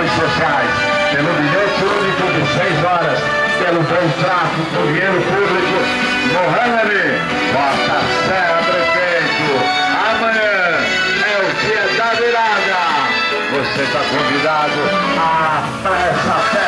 ações sociais, pelo bilhete único de seis horas, pelo bom tráfico, com dinheiro público. Mohamed, Bota, Serra Prefeito, amanhã é o dia da virada. Você está convidado a essa festa.